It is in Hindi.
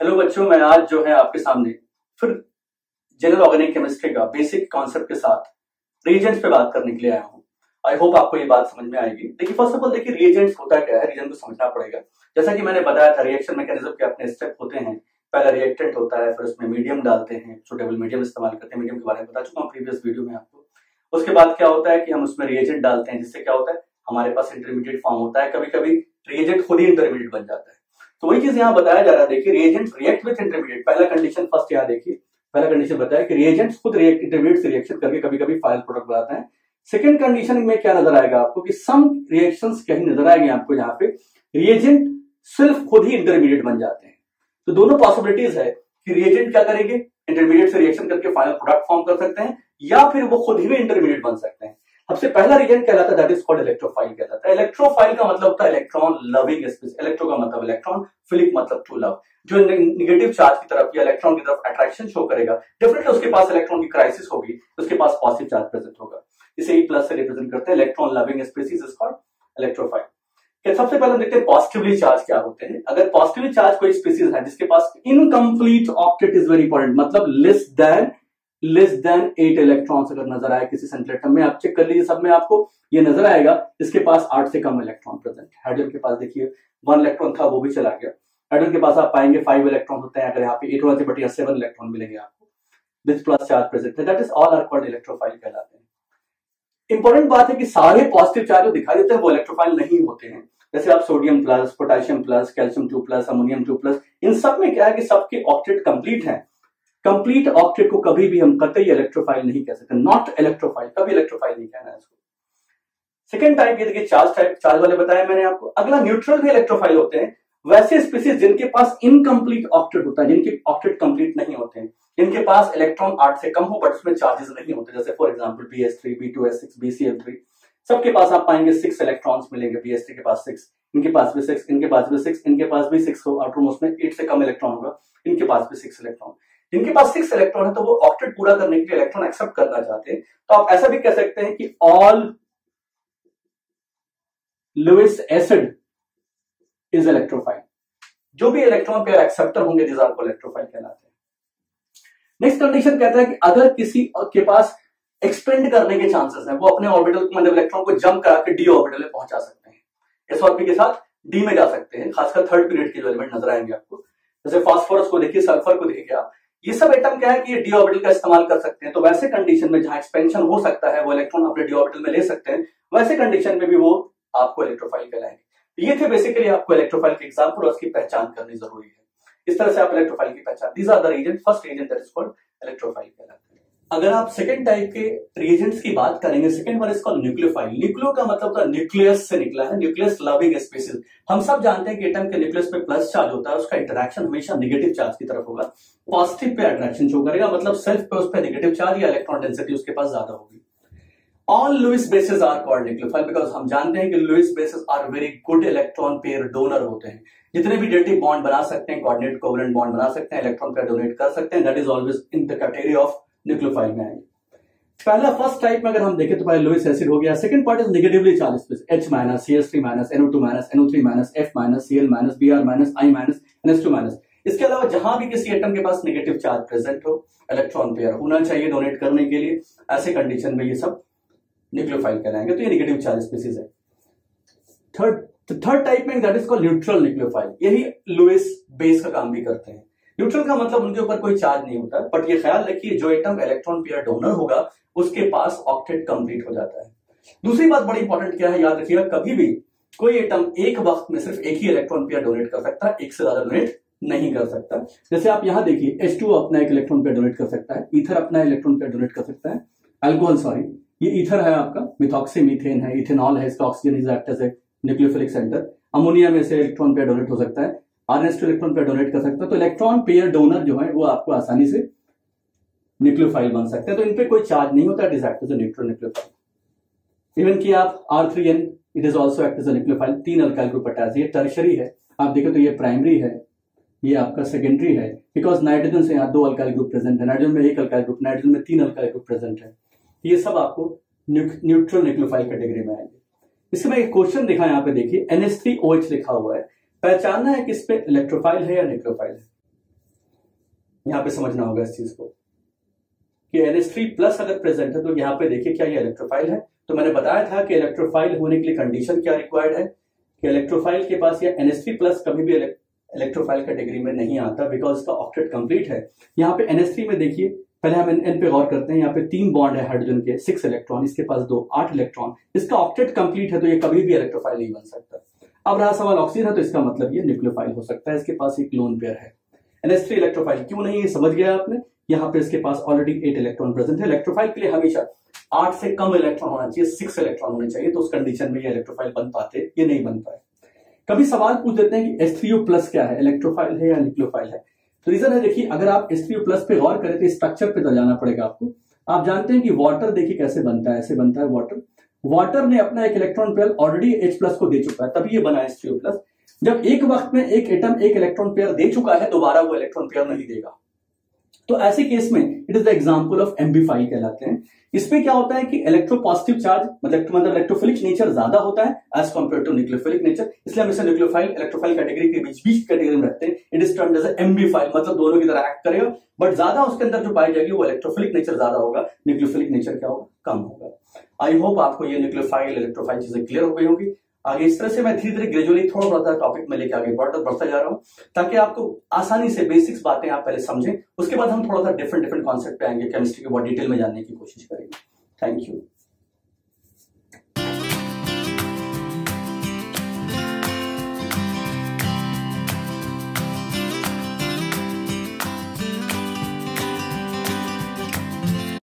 हेलो बच्चों, मैं आज जो है आपके सामने फिर जनरल ऑर्गेनिक केमिस्ट्री का बेसिक कॉन्सेप्ट के साथ रिएजेंट्स पे बात करने के लिए आया हूँ। आई होप आपको ये बात समझ में आएगी। देखिए फ़र्स्ट ऑफ़ ऑल देखिए रिएजेंट्स होता क्या है? रीजन को समझना पड़ेगा। जैसा कि मैंने बताया था रिएक्शन मैकेनिज्म के अपने स्टेप होते हैं। पहला रिएक्टेंट होता है, फिर उसमें मीडियम डालते हैं सुटेबल मीडियम इस्तेमाल करते हैं। मीडियम के बारे में बता चुका हूँ प्रीवियस वीडियो में आपको। उसके बाद क्या होता है कि हम उसमें रिएजेंट डालते हैं, जिससे क्या होता है? हमारे पास इंटरमीडिएट फॉर्म होता है। कभी कभी रिएजेंट खुद ही इंटरमीडिएट बन जाता है। तो वही चीज़ यहाँ बताया जा रहा है। देखिए रिएजेंट रिएक्ट विथ इंटरमीडिएट पहला कंडीशन फ़र्स्ट यहाँ देखिए। पहला कंडीशन बताया कि रिएजेंट्स खुद रिएक्ट इंटरमीडिएट से रिएक्शन करके कभी कभी फाइनल प्रोडक्ट बनाते हैं। सेकेंड कंडीशन में क्या नज़र आएगा आपको कि सम रिएक्शंस कहीं नज़र आएँगे आपको यहाँ पे। रिएजेंट सिर्फ़ खुद ही इंटरमीडिएट बन जाते हैं। तो दोनों पॉसिबिलिटीज है कि रिएजेंट क्या करेंगे? इंटरमीडिएट से रिएक्शन करके फाइनल प्रोडक्ट फॉर्म कर सकते हैं या फिर वो खुद ही में इंटरमीडिएट बन सकते हैं। सबसे पहला रीजन कहलाता है दैट इज़ कॉल्ड इलेक्ट्रोफाइल कहलाता है। इलेक्ट्रोफाइल का मतलब होता है इलेक्ट्रॉन लविंग स्पेस इलेक्ट्रो का मतलब इलेक्ट्रॉन फिलिक मतलब टू लव जो निगेटिव चार्ज की तरफ़ या इलेक्ट्रॉन की तरफ़ अट्रैक्शन शो करेगा डेफिनेटली उसके पास इलेक्ट्रॉन की क्राइसिस होगी, उसके पास पॉजिटिव चार्ज प्रेजेंट होगा। इसे ई प्लस से रिप्रेजेंट करते हैं electron loving species is called electrophile सबसे पहले देखते हैं पॉजिटिवली चार्ज क्या होते हैं। अगर पॉजिटिवली चार्ज कोई स्पीसीज है, जिसके पास incomplete octet is very important मतलब less than less than eight electrons अगर नज़र आए किसी सेंट्रेटम में, आप चेक कर लीजिए सब में आपको ये नज़र आएगा, इसके पास आठ से कम इलेक्ट्रॉन प्रेजेंट हाइड्रोजन के पास देखिए वन इलेक्ट्रॉन था, वो भी चला गया। हाइड्रोजन के पास आप पाएँगे फाइव इलेक्ट्रॉन होते हैं, अगर यहाँ पे एट होना बट यहाँ सेवन इलेक्ट्रॉन मिलेंगे आपको। विथ प्लस चार्ज प्रेजेंट है। That is all are called electrophile कहलाते हैं। इंपॉर्टेंट बात है कि सारे पॉजिटिव चार्ज जो दिखाई देते हैं, वो इलेक्ट्रोफाइल नहीं होते हैं। जैसे आप sodium plus potassium plus calcium two plus ammonium two plus इन सब में क्या है कि सबके ऑक्टेट कंप्लीट है। कंप्लीट ऑक्टेट को कभी भी हम कतई इलेक्ट्रोफाइल नहीं कह सकते नॉट इलेक्ट्रोफाइल कभी इलेक्ट्रोफाइल नहीं कहना है इसको। सेकेंड टाइप ये देखिए चार्ज टाइप चार्ज वाले बताया मैंने आपको। अगला न्यूट्रल भी इलेक्ट्रोफाइल होते हैं, वैसे स्पीसीज जिनके पास इनकम्प्लीट ऑक्टेट होता है, जिनके ऑक्टेट कंप्लीट नहीं होते हैं, जिनके पास इलेक्ट्रॉन आठ से कम हो बट उसमें चार्जेस नहीं होते, जैसे for example B S three B two S six B C L three सबके पास आप पाएँगे सिक्स इलेक्ट्रॉन्स मिलेंगे बी एस थ्री के पास सिक्स इनके पास भी सिक्स इनके पास भी सिक्स इनके पास भी सिक्स हो आउटरमोस्ट में एट से कम इलेक्ट्रॉन होगा, इनके पास भी सिक्स इलेक्ट्रॉन जिनके पास सिक्स इलेक्ट्रॉन है तो वो ऑक्टेट पूरा करने के लिए इलेक्ट्रॉन एक्सेप्ट करना चाहते हैं। तो आप ऐसा भी कह सकते हैं कि all Lewis acid is electrophile जो भी इलेक्ट्रॉन पेयर एक्सेप्टर होंगे दिस आर को इलेक्ट्रोफाइल कहलाते हैं। नेक्स्ट कंडीशन कहता है कि अगर किसी के पास एक्सपेंड करने के चांसेस है, वो अपने ऑर्बिटल मतलब इलेक्ट्रॉन को जंप करा के डी ऑर्बिटल में पहुँचा सकते हैं। एस और पी के साथ डी में जा सकते हैं, खासकर थर्ड पीरियड के जो एलिमेंट नज़र आएँगे आपको। जैसे फास्फोरस को देखिए सल्फ़र को देखिए आप। ये सब एटम क्या है कि ये डी ऑर्बिटल का इस्तेमाल कर सकते हैं। तो वैसे कंडीशन में जहाँ एक्सपेंशन हो सकता है, वो इलेक्ट्रॉन अपने डी ऑर्बिटल में ले सकते हैं। वैसे कंडीशन में भी वो आपको इलेक्ट्रोफाइल कहलाएँगे। ये थे बेसिकली आपको इलेक्ट्रोफाइल के एग्ज़ाम्पल और उसकी पहचान करनी ज़रूरी है। इस तरह से आप इलेक्ट्रोफाइल की पहचान these are the reason first reason that is called electrophile कहलाते हैं। अगर आप सेकेंड टाइप के रिएजेंट्स की बात करेंगे सेकंड वन इसका न्यूक्लियोफाइल न्यूक्लियो का मतलब था न्यूक्लियस से निकला है न्यूक्लियस लविंग स्पेसिस हम सब जानते हैं कि एटम के न्यूक्लियस पे प्लस चार्ज होता है, उसका इंटरेक्शन हमेशा नेगेटिव चार्ज की तरफ़ होगा। पॉजिटिव पे अट्रैक्शन शो करेगा मतलब सेल्फ पे उस पर नेगेटिव चार्ज या इलेक्ट्रॉन डेंसिटी उसके पास ज़्यादा होगी। All Lewis bases are called nucleophile because हम जानते हैं कि Lewis bases are very good electron pair donor होते हैं। जितने भी डेटिव बॉन्ड बना सकते हैं कोऑर्डिनेट कोवलेंट बॉन्ड बना सकते हैं इलेक्ट्रॉन पेयर डोनेट कर सकते हैं। That is always in the category of nucleophile में आएँगे। पहला फ़र्स्ट टाइप में अगर हम देखें तो पहले लुइस एसिड हो गया। Second part is negatively charge space H minus C S three minus NO two minus NO three minus F minus C L minus B R minus I minus NS two minus इसके अलावा जहाँ भी किसी एटम के पास नेगेटिव चार्ज प्रेजेंट हो इलेक्ट्रॉन पेयर होना चाहिए डोनेट करने के लिए। ऐसे कंडीशन में ये सब न्यूक्लियोफाइल कहलाएँगे। तो ये नेगेटिव चार्ज स्पीसीज है। थर्ड थर्ड टाइप में that is called neutral nucleophile यही लुइस बेस का काम भी करते हैं। न्यूट्रल का मतलब उनके ऊपर कोई चार्ज नहीं होता बट ये ख्याल रखिए, जो एटम इलेक्ट्रॉन पेयर डोनर होगा, उसके पास ऑक्टेट कंप्लीट हो जाता है। दूसरी बात बड़ी इंपॉर्टेंट क्या है, याद रखिएगा, कभी भी कोई एटम एक वक्त में सिर्फ़ एक ही इलेक्ट्रॉन पेयर डोनेट कर सकता है एक से ज़्यादा डोनेट नहीं कर सकता। जैसे आप यहाँ देखिए एच अपना एक इलेक्ट्रॉन पेयर डोनेट कर सकता है ईथर अपना इलेक्ट्रॉन पेयर डोनेट कर सकता है। अल्कोहल सॉरी ये ईथर है आपका मिथॉक्सी मीथेन है इथेनॉल है, इसका oxygen is act as a nucleophilic centre ammonia में से इलेक्ट्रॉन पेयर डोनेट हो सकता है। आरएस इलेक्ट्रॉन पेयर डोनेट कर सकता है। तो इलेक्ट्रॉन पेयर डोनर जो है, वो आपको आसानी से न्यूक्लियोफाइल बन सकते हैं। तो इन पे कोई चार्ज नहीं होता, इट न्यूट्रल न्यूक्लियोफाइल। इवन कि आप R three N it is also act as nucleophile. तीन अल्काइल ग्रुप अटैच ये टर्शरी है। आप देखें तो ये प्राइमरी है, ये आपका सेकेंडरी है। बिकॉज़ नाइट्रोजन से यहाँ दो अल्काइल ग्रुप प्रेजेंट है। नाइट्रोजन में एक अल्काइल ग्रुप नाइट्रोजन में तीन अल्काइल ग्रुप प्रेजेंट है। ये सब आपको न्यूट्रल न्यूक्लियोफाइल कैटेगरी में आएँगे। इसमें एक क्वेश्चन दिखा यहाँ पे, देखिए एनएस थ्री ओ एच लिखा हुआ है। पहचानना है कि इस पे इलेक्ट्रोफाइल है या न्यूक्लियोफाइल है। यहाँ पे समझना होगा इस चीज़ को कि NH3 प्लस अगर प्रेजेंट है तो यहाँ पे देखिए क्या ये इलेक्ट्रोफाइल है। तो मैंने बताया था कि इलेक्ट्रोफाइल होने के लिए कंडीशन क्या रिक्वायर्ड है कि इलेक्ट्रोफाइल के पास या NH3 प्लस कभी भी इलेक्ट्रोफाइल कैटेगरी में नहीं आता बिकॉज़ इसका ऑक्टेट कंप्लीट है। यहाँ पे NH3 में देखिए, पहले हम एन पे गौर करते हैं। यहाँ पे तीन बॉन्ड है हाइड्रोजन के सिक्स इलेक्ट्रॉन इसके पास दो, आठ इलेक्ट्रॉन इसका ऑक्टेट कंप्लीट है तो ये कभी भी इलेक्ट्रोफाइल नहीं बन सकता। अब रहा सवाल ऑक्सीजन है तो इसका मतलब ये न्यूक्लियोफाइल हो सकता है, इसके पास एक लोन पेयर है। एनएस थ्री इलेक्ट्रोफाइल क्यों नहीं? समझ गया आपने? यहाँ पे इसके पास ऑलरेडी एट इलेक्ट्रॉन प्रेजेंट है। इलेक्ट्रोफाइल के लिए हमेशा आठ से कम इलेक्ट्रॉन होना चाहिए सिक्स इलेक्ट्रॉन होने चाहिए तो उस कंडीशन में ये इलेक्ट्रोफाइल बन पाते, ये नहीं बन पाए। कभी सवाल पूछ देते हैं कि एस प्लस क्या है? इलेक्ट्रोफाइल है या न्यूक्लियोफाइल है? तो रीजन है, देखिए, अगर आप एस प्लस पे गौर करें तो स्ट्रक्चर पे तो जाना पड़ेगा आपको। आप जानते हैं कि वाटर देखिए, कैसे बनता है, ऐसे बनता है वाटर वाटर ने अपना एक electron pair already H plus को दे चुका है, तभी ये बना प्लस जब एक वक्त में एक एटम एक इलेक्ट्रॉन पेयर दे चुका है, दोबारा वो इलेक्ट्रॉन पेयर नहीं देगा। तो ऐसे केस में it is the example of एम्बिफाई कहलाते हैं। इसमें क्या होता है कि इलेक्ट्रोपॉजिटिव चार्ज मतलब मतलब इलेक्ट्रोफिलिक नेचर ज़्यादा होता है as compare to nucleophilic nature इसलिए हम इसे न्यूक्लियोफाइल इलेक्ट्रोफाइल कैटेगरी के बीच बीच कैटेगरी में रखते हैं। It is termed as ambiphile मतलब दोनों की तरह एक्ट करेगा। बट ज़्यादा उसके अंदर जो पाई जाएगी वो इलेक्ट्रोफिलिक नेचर ज़्यादा होगा। न्यूक्लियोफिलिक नेचर क्या होगा? कम होगा। आई होप आपको ये न्यूक्लियोफाइल इलेक्ट्रोफाइल चीज़ें क्लियर हो गई होंगी। आगे इस तरह से मैं धीरे धीरे ग्रेजुअली थोड़ा थोड़ा टॉपिक में लेके आगे बढ़ता बढ़ता जा रहा हूँ, ताकि आपको आसानी से बेसिक्स बातें आप पहले समझें। उसके बाद हम थोड़ा सा डिफरेंट डिफरेंट कॉन्सेप्ट पे आएँगे केमिस्ट्री के बहुत डिटेल में जानने की कोशिश करेंगे। Thank you